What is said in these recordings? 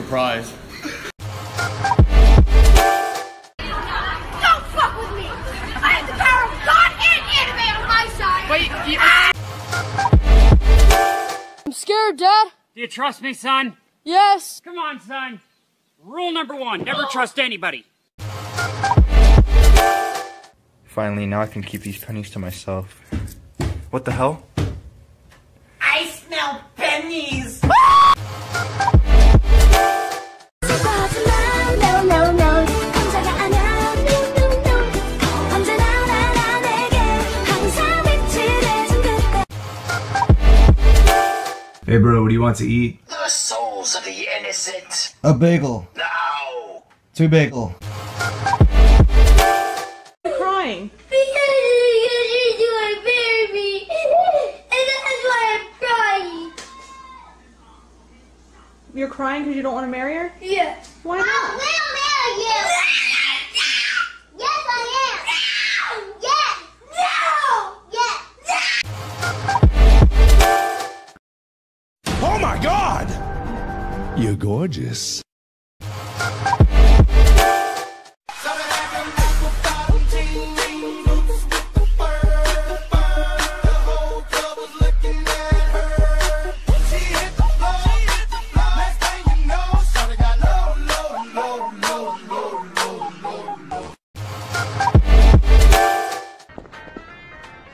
surprise. Don't fuck with me! I have the power of God and anime on my side! Wait, ah! I'm scared, Dad. Do you trust me, son? Yes. Come on, son. Rule number one never trust anybody. Finally, now I can keep these pennies to myself. What the hell? I smell pennies! Ah! Hey bro, what do you want to eat? The souls of the innocent. A bagel. No. Two bagel. You're crying. Because you are baby! And that's why I'm crying! You're crying because you don't want to marry her? Yeah. Why not? I not? will marry you! Gorgeous.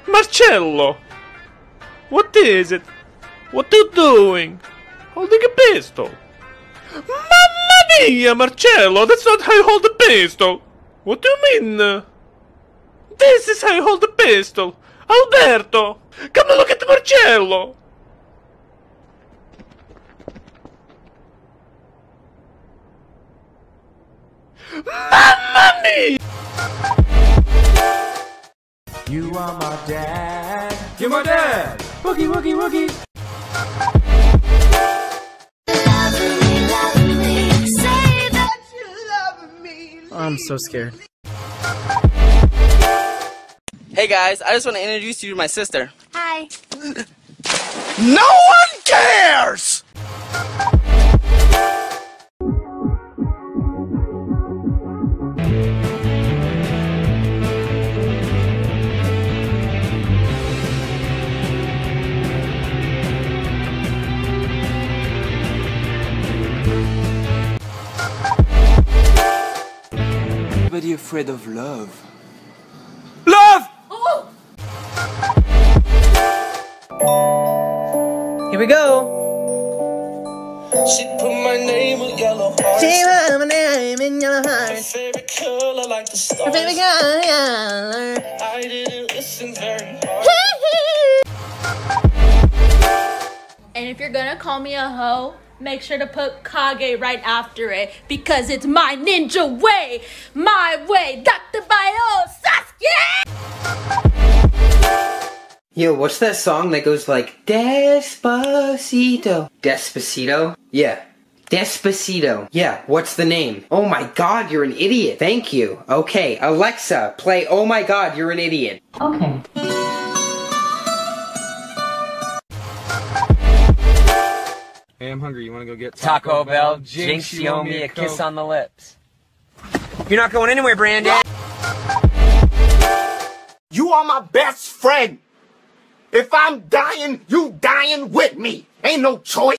Marcello! What is it? What are you doing? Holding a pistol? Mia, Marcello! That's not how you hold a pistol! What do you mean? This is how you hold a pistol! Alberto! Come look at Marcello! Mamma mia! You are my dad. You're my dad. Woogie woogie woogie. I'm so scared. Hey guys, I just want to introduce you to my sister. Hi. No one cares! Afraid of love. Love! Here we go. She put my name with yellow hearts. She put my name in your heart. Favorite color like the stars. Baby girl, I didn't listen very hard. And if you're gonna call me a hoe, make sure to put Kage right after it because it's my ninja way, my way, Dr. Bio Sasuke! Yo, what's that song that goes like Despacito? Despacito? Yeah. Despacito. Yeah, what's the name? Oh my god, you're an idiot. Thank you. Okay, Alexa, play Oh my god, you're an idiot. Okay. Hey, I'm hungry. You want to go get Taco Bell, Jinx, you owe me a kiss on the lips. You're not going anywhere, Brandon. You are my best friend. If I'm dying, you dying with me. Ain't no choice.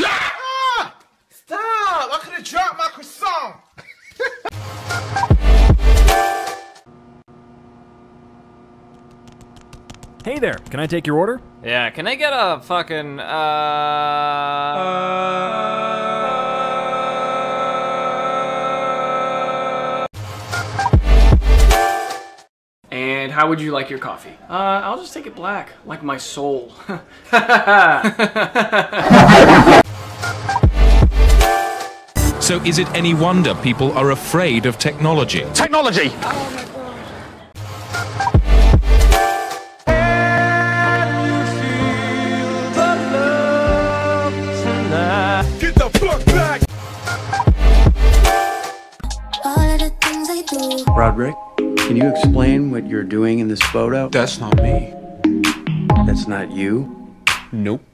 Ah! Stop! I could have dropped my croissant. Hey there, can I take your order? Yeah, can I get a fucking, uh... And how would you like your coffee? Uh, I'll just take it black, like my soul. So is it any wonder people are afraid of technology? Technology! Photo? That's not me. That's not you? Nope.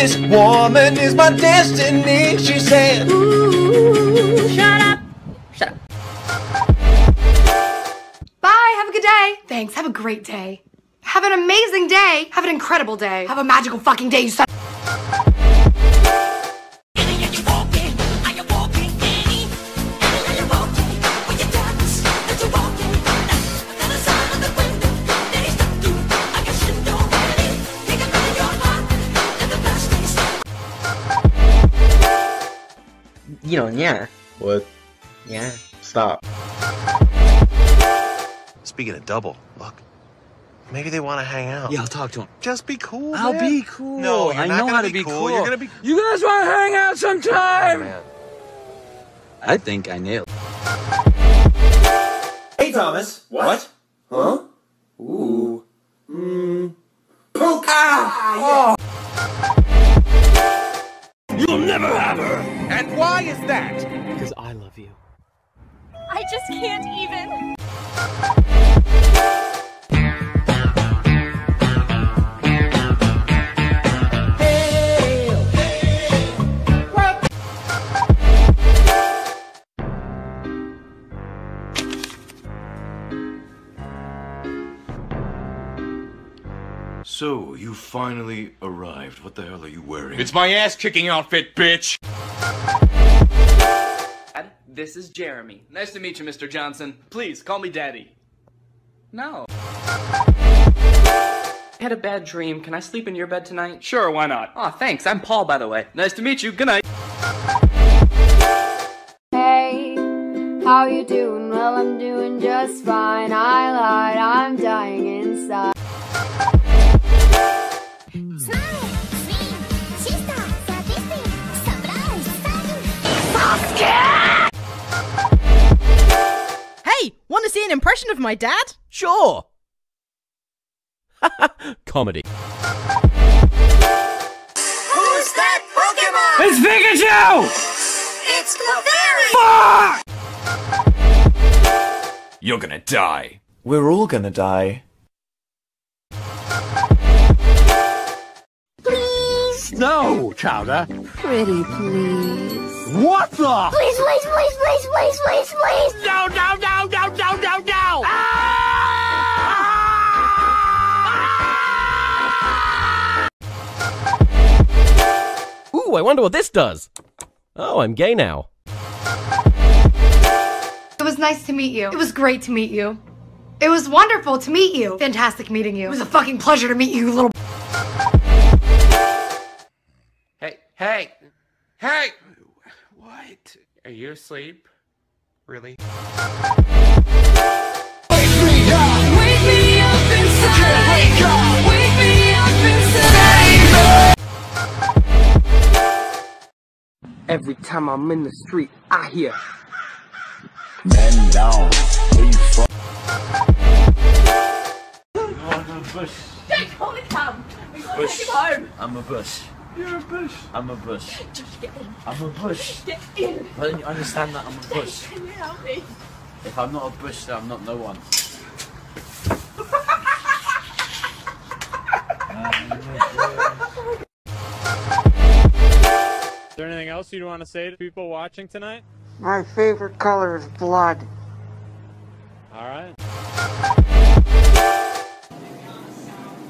This woman is my destiny, she said. Ooh, Shut up. Shut up. Bye. Have a good day. Thanks. Have a great day. Have an amazing day. Have an incredible day. Have a magical fucking day, you son. You yeah. What? Yeah. Stop. Speaking of double, look. Maybe they want to hang out. Yeah, I'll talk to him. Just be cool. I'll man. be cool. No, you're I not know gonna how to be be cool. cool. You're gonna be. You guys want to hang out sometime? man. I think I nailed. Hey, Thomas. What? Huh? Ooh. Mmm. Poke! Ah! You'll never have her! And why is that? Because I love you. I just can't even. So, you finally arrived. What the hell are you wearing? It's my ass kicking outfit, bitch. This is Jeremy. Nice to meet you, Mr. Johnson. Please call me Daddy. No. I had a bad dream. Can I sleep in your bed tonight? Sure, why not? Aw, thanks. I'm Paul, by the way. Nice to meet you. Good night. Hey, how you doing? Well, I'm doing just fine. I lied, I'm dying inside. An impression of my dad? Sure. Comedy. Who's that Pokemon? It's Pikachu! It's Clefairy! Fuck! You're gonna die. We're all gonna die. No, Chowder. Pretty please. What the? Please, please, please, please, please, please, please! No, no, no, no, no, no, no! Ah! Ah! Ooh, I wonder what this does. Oh, I'm gay now. It was nice to meet you. It was great to meet you. It was wonderful to meet you. Fantastic meeting you. It was a fucking pleasure to meet you, you little. Hey, hey, hey! What? Are you asleep? Really? Every time I'm in the street, I hear. Man down. Where you from? Jake, holy cow. We gotta Bush. take him home. I'm a bush. You're a bush. I'm a bush. Just get in. I'm a bush. Get in. Why don't you understand that I'm a bush? Can you help me? If I'm not a bush, then I'm not no one. Is there anything else you'd want to say to people watching tonight? My favorite color is blood. All right.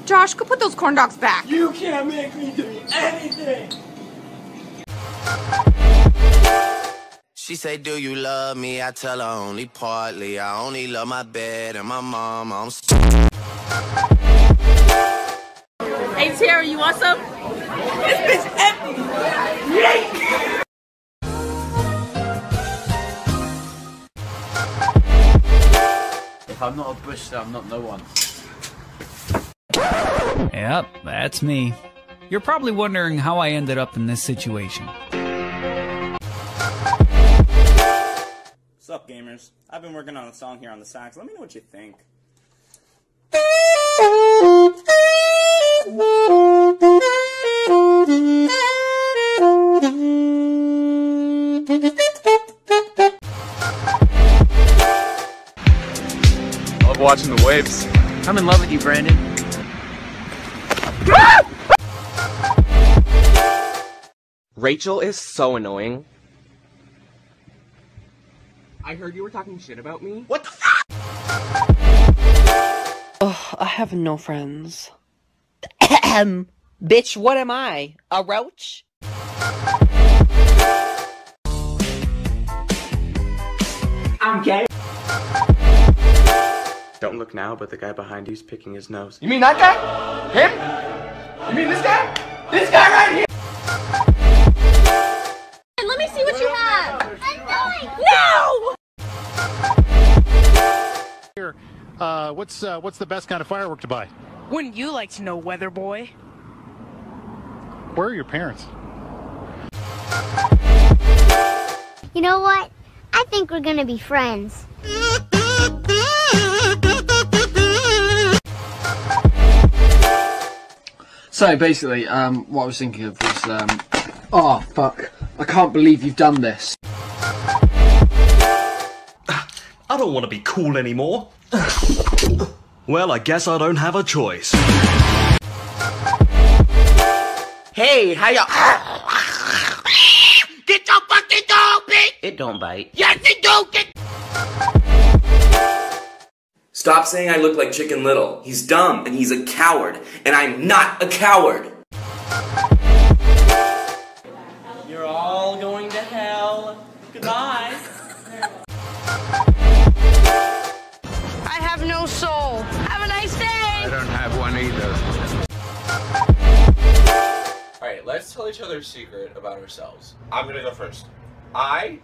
Josh, go put those corn dogs back. You can't make me do anything. She say, Do you love me? I tell her only partly. I only love my bed and my mom. I'm. s- Hey, Tara, you want some? This bitch empty. If I'm not a bush, then I'm not no one. Yep, that's me. You're probably wondering how I ended up in this situation. What's up, gamers? I've been working on a song here on the sax. Let me know what you think. I love watching the waves. I'm in love with you, Brandon. Rachel is so annoying. I heard you were talking shit about me. What the fuck? Ugh, I have no friends. Bitch, what am I? A roach? I'm gay. Don't look now, but the guy behind you's picking his nose. You mean that guy? Him? You mean this guy? This guy right here? No! Here, uh, what's uh, what's the best kind of firework to buy? Wouldn't you like to know, weather boy? Where are your parents? You know what? I think we're gonna be friends. So basically, um, what I was thinking of was, um, oh fuck, I can't believe you've done this. Don't want to be cool anymore. well, I guess I don't have a choice. Hey, how y'all? Get your fucking dog, bitch! It don't bite. Yes, it do! Get Stop saying I look like Chicken Little. He's dumb and he's a coward, and I'm not a coward. You're all going to hell. Goodbye. No soul. Have a nice day. I don't have one either. Alright, let's tell each other a secret about ourselves. I'm gonna go first. I